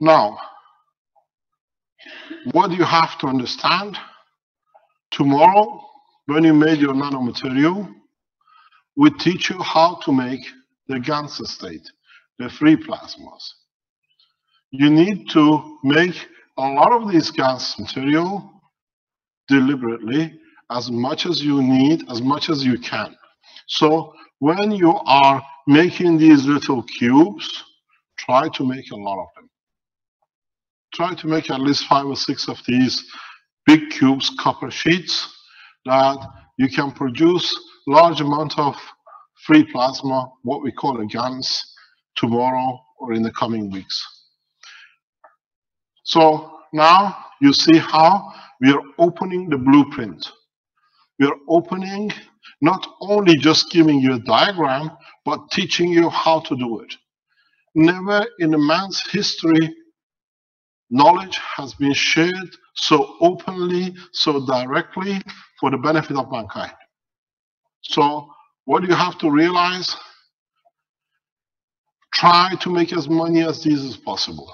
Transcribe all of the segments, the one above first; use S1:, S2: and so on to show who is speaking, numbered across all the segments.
S1: Now, what you have to understand? Tomorrow, when you made your nanomaterial, we teach you how to make the Ganser state, the free plasmas. You need to make a lot of these gas material deliberately as much as you need, as much as you can. So when you are making these little cubes, try to make a lot of them. Try to make at least five or six of these big cubes, copper sheets, that you can produce large amount of free plasma, what we call a GANS, tomorrow or in the coming weeks. So now you see how we are opening the blueprint. We are opening, not only just giving you a diagram, but teaching you how to do it. Never in a man's history, knowledge has been shared so openly, so directly for the benefit of mankind. So what you have to realize, try to make as many as these as possible.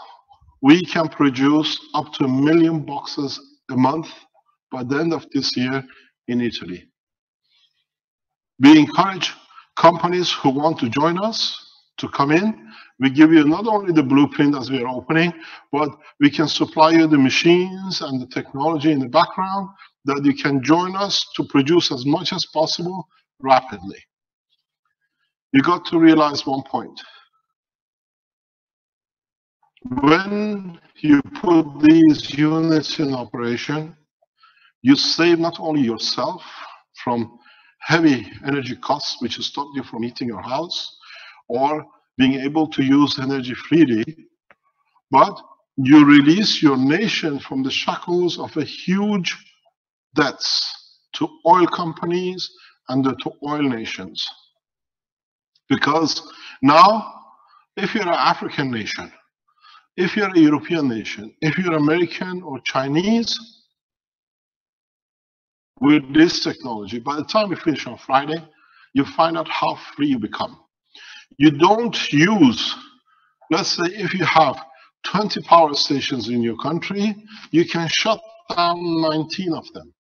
S1: We can produce up to a million boxes a month by the end of this year in Italy. We encourage companies who want to join us to come in. We give you not only the blueprint as we are opening, but we can supply you the machines and the technology in the background that you can join us to produce as much as possible rapidly. You got to realize one point. When you put these units in operation, you save not only yourself from heavy energy costs, which stop you from heating your house, or being able to use energy freely, but you release your nation from the shackles of a huge debts to oil companies and to oil nations. Because now, if you're an African nation, if you're a European nation, if you're American or Chinese, with this technology, by the time you finish on Friday, you find out how free you become. You don't use, let's say if you have 20 power stations in your country, you can shut down 19 of them.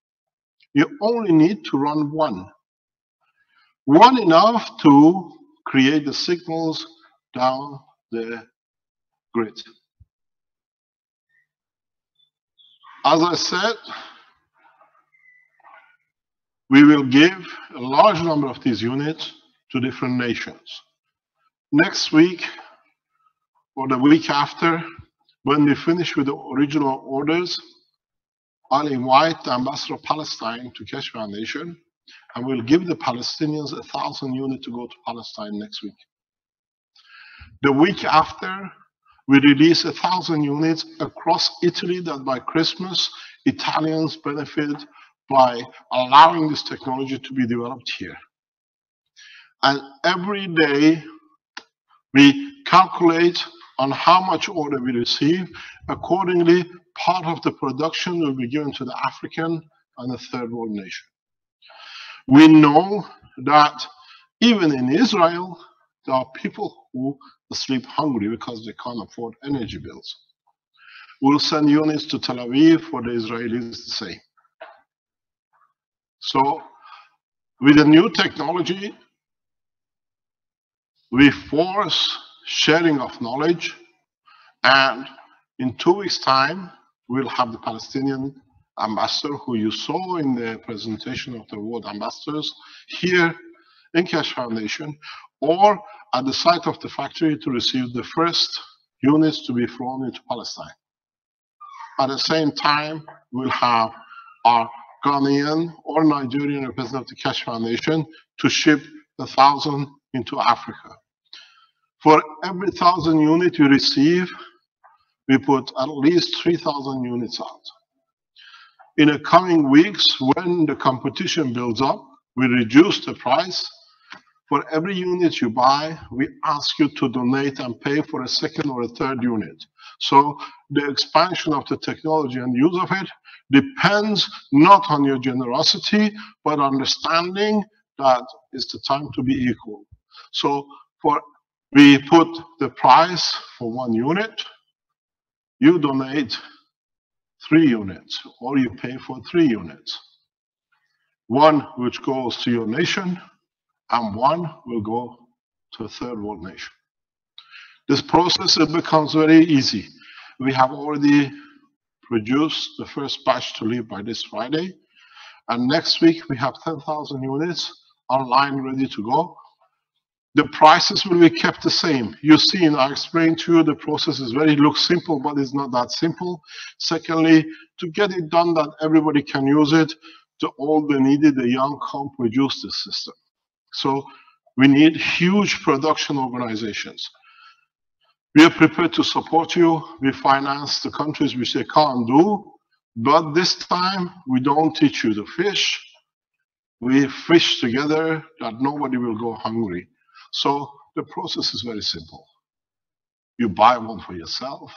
S1: You only need to run one. One enough to create the signals down the grid. As I said, we will give a large number of these units to different nations. Next week or the week after, when we finish with the original orders, I'll invite the ambassador of Palestine to Keshe Foundation and we'll give the Palestinians a thousand units to go to Palestine next week. The week after, we release a thousand units across Italy that by Christmas, Italians benefit by allowing this technology to be developed here. And every day, we calculate on how much order we receive. Accordingly, part of the production will be given to the African and the third world nation. We know that even in Israel, there are people who sleep hungry because they can't afford energy bills. We'll send units to Tel Aviv for the Israelis the same. So with the new technology, we force sharing of knowledge and in two weeks time, we'll have the Palestinian ambassador who you saw in the presentation of the world ambassadors here in Keshe Foundation or at the site of the factory to receive the first units to be flown into Palestine. At the same time, we'll have our Ghanaian or Nigerian representative of the Keshe Foundation to ship the thousand into Africa. For every thousand unit you receive, we put at least 3,000 units out. In the coming weeks, when the competition builds up, we reduce the price. For every unit you buy, we ask you to donate and pay for a second or a third unit. So the expansion of the technology and use of it depends not on your generosity, but understanding that it's the time to be equal. So for we put the price for one unit you donate three units or you pay for three units. One which goes to your nation and one will go to a third world nation. This process it becomes very easy. We have already produced the first batch to leave by this Friday. And next week we have 10,000 units online ready to go. The prices will be kept the same. You see, and I explained to you the process is very looks simple, but it's not that simple. Secondly, to get it done that everybody can use it, to all the needed, the young can't produce this system. So we need huge production organizations. We are prepared to support you. We finance the countries which they can't do. But this time, we don't teach you to fish. We fish together that nobody will go hungry. So the process is very simple. You buy one for yourself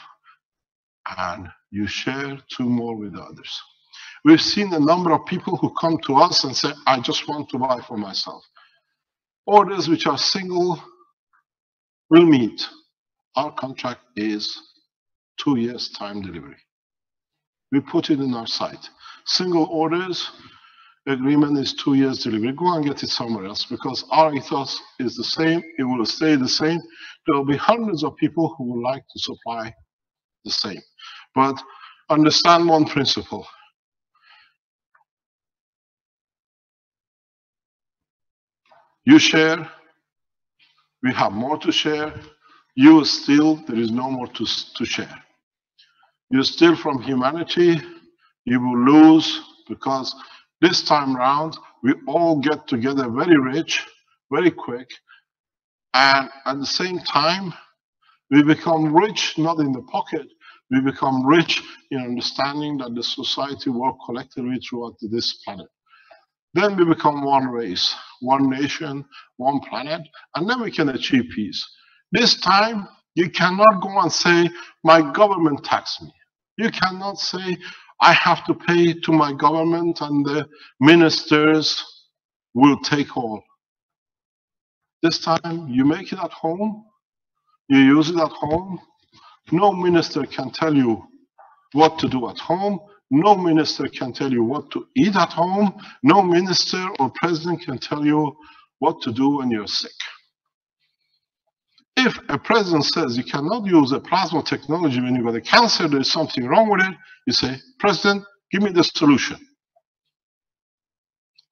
S1: and you share two more with others. We've seen a number of people who come to us and say, I just want to buy for myself. Orders which are single will meet. Our contract is two years time delivery. We put it in our site. Single orders agreement is two years delivery. Go and get it somewhere else because our ethos is the same. It will stay the same. There will be hundreds of people who would like to supply the same. But understand one principle. You share, we have more to share. You steal, there is no more to, to share. You steal from humanity, you will lose because this time round, we all get together very rich, very quick, and at the same time, we become rich not in the pocket, we become rich in understanding that the society work collectively throughout this planet. Then we become one race, one nation, one planet, and then we can achieve peace. This time, you cannot go and say, my government taxed me. You cannot say, I have to pay to my government and the ministers will take all. This time, you make it at home, you use it at home. No minister can tell you what to do at home. No minister can tell you what to eat at home. No minister or president can tell you what to do when you're sick. If a president says you cannot use a plasma technology when you've got a cancer, there's something wrong with it, you say, President, give me the solution.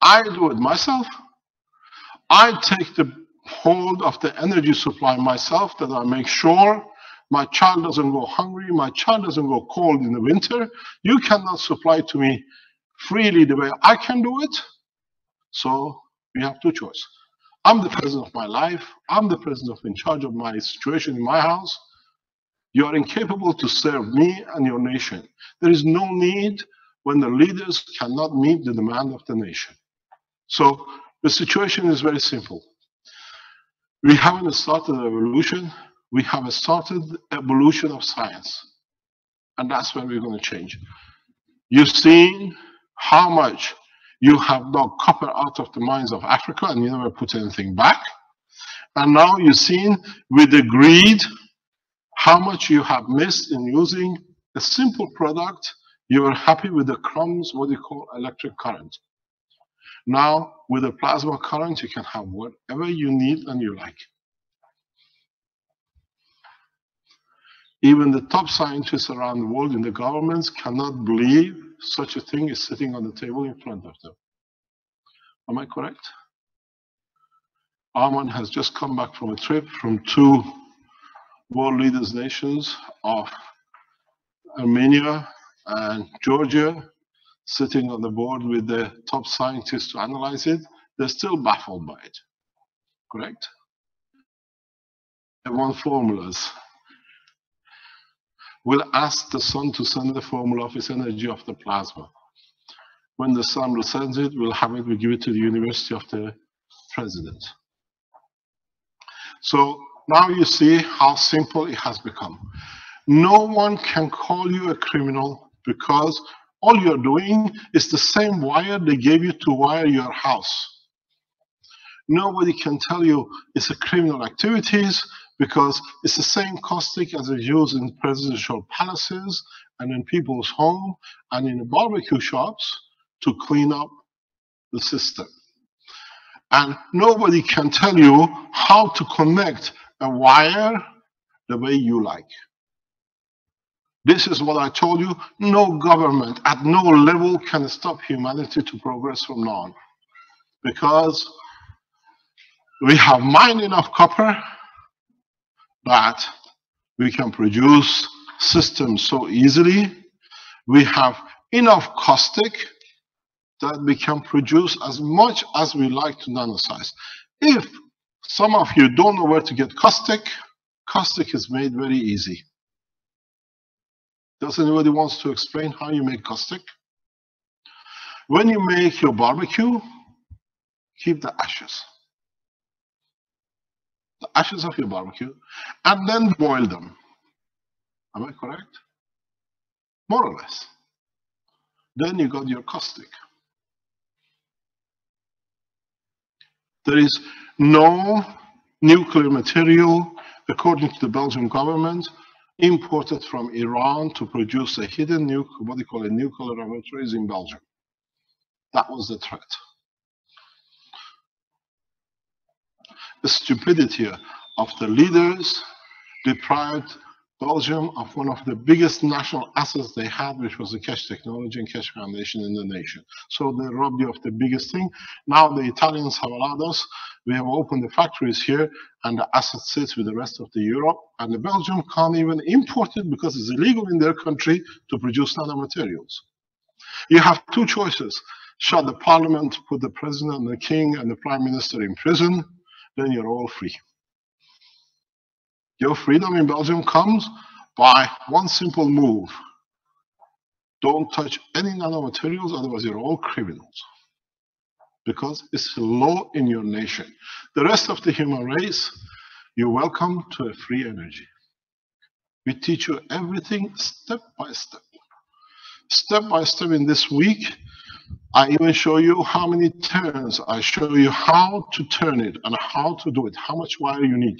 S1: I do it myself. I take the hold of the energy supply myself that I make sure my child doesn't go hungry, my child doesn't go cold in the winter. You cannot supply to me freely the way I can do it. So we have two choices. I'm the president of my life. I'm the president of in charge of my situation in my house. You are incapable to serve me and your nation. There is no need when the leaders cannot meet the demand of the nation. So the situation is very simple. We haven't started a revolution. We have started evolution of science. And that's where we're going to change. You've seen how much you have dug copper out of the mines of Africa and you never put anything back. And now you've seen with the greed how much you have missed in using a simple product. You are happy with the crumbs, what you call electric current. Now, with a plasma current, you can have whatever you need and you like. Even the top scientists around the world in the governments cannot believe such a thing is sitting on the table in front of them. Am I correct? Arman has just come back from a trip from two world leaders nations of Armenia and Georgia, sitting on the board with the top scientists to analyze it. They're still baffled by it. Correct? They want formulas will ask the sun to send the formula of its energy of the plasma. When the sun sends it, we'll have it, we give it to the university of the president. So now you see how simple it has become. No one can call you a criminal because all you're doing is the same wire they gave you to wire your house. Nobody can tell you it's a criminal activities because it's the same caustic as is used in presidential palaces and in people's home and in barbecue shops to clean up the system. And nobody can tell you how to connect a wire the way you like. This is what I told you. No government at no level can stop humanity to progress from now on. Because we have mined enough copper that we can produce systems so easily. We have enough caustic that we can produce as much as we like to nanosize. If some of you don't know where to get caustic, caustic is made very easy. Does anybody wants to explain how you make caustic? When you make your barbecue, keep the ashes. The ashes of your barbecue, and then boil them. Am I correct? More or less. Then you got your caustic. There is no nuclear material, according to the Belgian government, imported from Iran to produce a hidden nuclear, what they call a nuclear laboratories in Belgium. That was the threat. Stupidity of the leaders deprived Belgium of one of the biggest national assets they had, which was the Keshe technology and Keshe Foundation in the nation. So they robbed you of the biggest thing. Now the Italians have allowed us. We have opened the factories here, and the asset sits with the rest of the Europe. And the Belgium can't even import it because it's illegal in their country to produce nanomaterials. You have two choices. Shut the parliament, put the president and the king and the prime minister in prison, then you're all free. Your freedom in Belgium comes by one simple move. Don't touch any nanomaterials, otherwise you're all criminals. Because it's law in your nation. The rest of the human race, you're welcome to a free energy. We teach you everything step by step. Step by step in this week, I even show you how many turns. I show you how to turn it and how to do it, how much wire you need.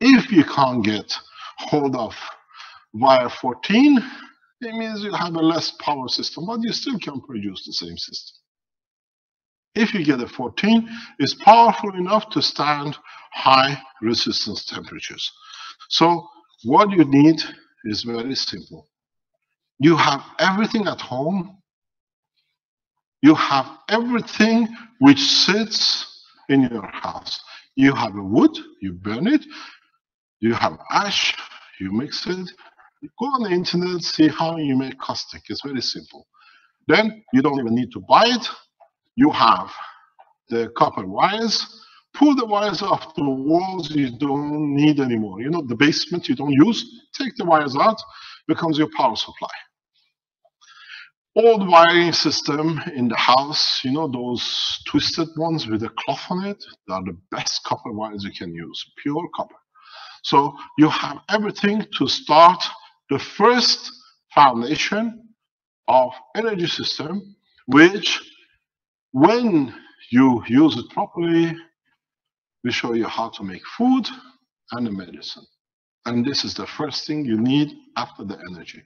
S1: If you can't get hold of wire 14, it means you have a less power system, but you still can produce the same system. If you get a 14, it's powerful enough to stand high resistance temperatures. So what you need is very simple. You have everything at home. You have everything which sits in your house. You have a wood, you burn it. You have ash, you mix it, you go on the internet, see how you make caustic. It's very simple. Then you don't even need to buy it. You have the copper wires. Pull the wires off the walls you don't need anymore. You know, the basement you don't use, take the wires out, becomes your power supply. Old wiring system in the house, you know, those twisted ones with a cloth on it, they are the best copper wires you can use, pure copper. So you have everything to start the first foundation of energy system, which when you use it properly, we show you how to make food and the medicine. And this is the first thing you need after the energy.